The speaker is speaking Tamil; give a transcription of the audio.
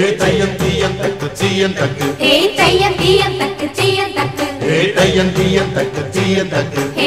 தையன் தீயன் தக்கு சீயன் தக்கு. ஏ தையன் தீயன் தக்கு சீயன் தக்கு. ஏ தையன் தீயன் தக்கு சீயன் தக்கு.